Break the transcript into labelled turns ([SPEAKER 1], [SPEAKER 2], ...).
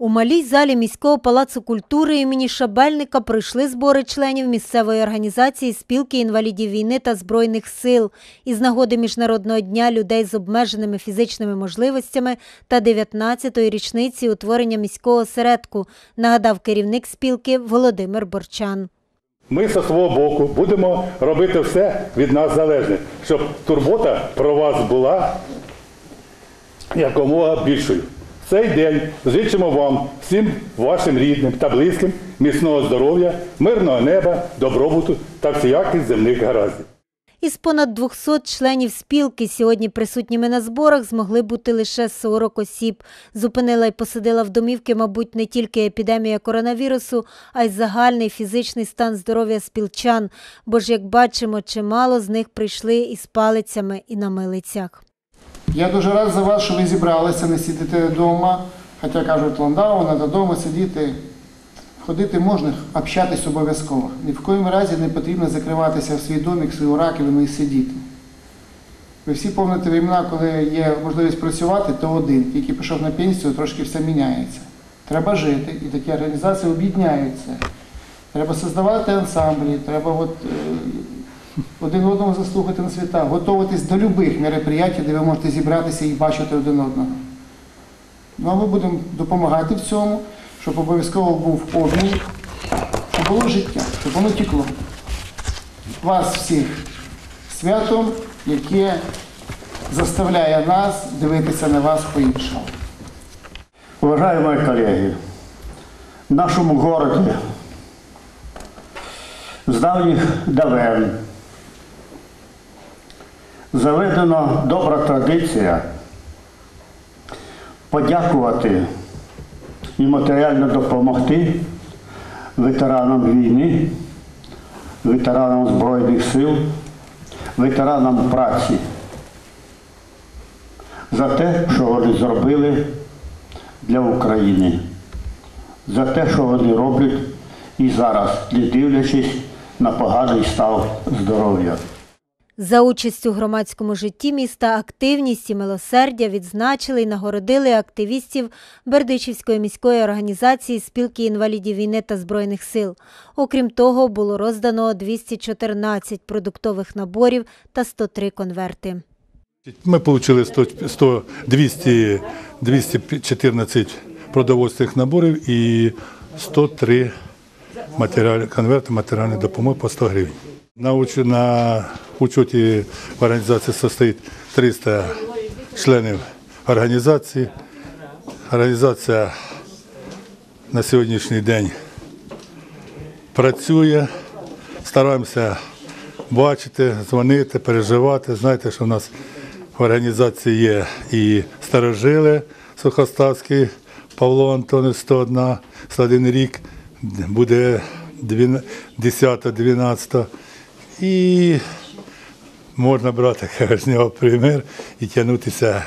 [SPEAKER 1] У малій залі міського палацу культури імені Шабельника пройшли збори членів місцевої організації спілки інвалідів війни та збройних сил із нагоди Міжнародного дня людей з обмеженими фізичними можливостями та 19-ї річниці утворення міського осередку, нагадав керівник спілки Володимир Борчан.
[SPEAKER 2] Ми зі свого боку будемо робити все від нас залежне, щоб турбота про вас була якомога більшою. Цей день зичимо вам, всім вашим рідним та близьким, міцного здоров'я, мирного неба, добробуту та всіяких земних гараздів.
[SPEAKER 1] Із понад 200 членів спілки сьогодні присутніми на зборах змогли бути лише 40 осіб. Зупинила і посадила в домівки, мабуть, не тільки епідемія коронавірусу, а й загальний фізичний стан здоров'я спілчан. Бо ж, як бачимо, чимало з них прийшли із палицями і на милицях.
[SPEAKER 3] Я дуже рад за вас, що ви зібралися, не сидите вдома. Хоча кажуть, ландау, треба вдома сидіти. Ходити можна, общатись обов'язково. Ні в коїм разі не потрібно закриватися в свій домик, в свою раковину і сидіти. Ви всі пам'ятаєте времена, коли є можливість працювати, то один. Тільки пішов на пенсію, трошки все міняється. Треба жити, і такі організації об'єднаються. Треба создавати ансамблі, треба от, е, один одного заслухати на свята, готуватись до будь-яких мероприятий, де ви можете зібратися і бачити один одного. Ну а ми будемо допомагати в цьому, щоб обов'язково був обмін, щоб було життя, щоб воно тікло. Вас всіх святом, яке заставляє нас дивитися на вас по-іншому.
[SPEAKER 4] Уважаемые коллеги, в нашому городі з давніх давен заведена добра традиція подякувати і матеріально допомогти ветеранам війни, ветеранам Збройних сил, ветеранам праці за те, що вони зробили для України, за те, що вони роблять і зараз, не дивлячись на поганий стан здоров'я.
[SPEAKER 1] За участь у громадському житті міста активність і милосердя відзначили і нагородили активістів Бердичівської міської організації спілки інвалідів війни та збройних сил. Окрім того, було роздано 214 продуктових наборів та 103 конверти.
[SPEAKER 5] Мы получили 100, 100 200, 214 продовольственних наборів і 103 матеріалі, конверти матеріальної допомоги по 100 гривень. На, уч- на учеті в організації состоїть 300 членів організації. Організація на сьогоднішній день працює, стараємося бачити, дзвонити, переживати. Знаєте, що в нас в організації є і старожили Сухоставський, Павло Антонович 101, 101 рік, буде 10-12. І можна брати з нього примір і тягнутися